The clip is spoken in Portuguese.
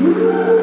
Música